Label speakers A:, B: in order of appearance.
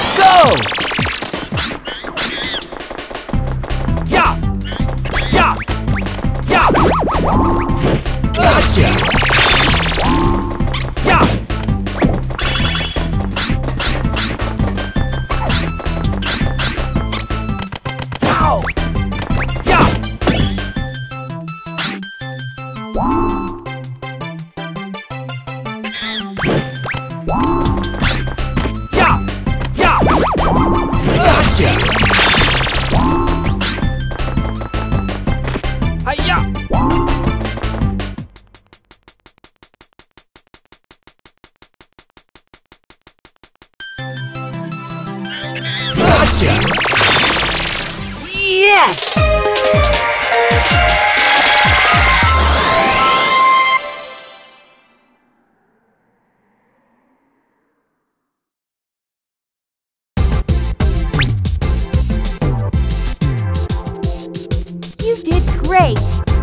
A: Let's go!
B: Yeah!
A: Yes!
C: You did great!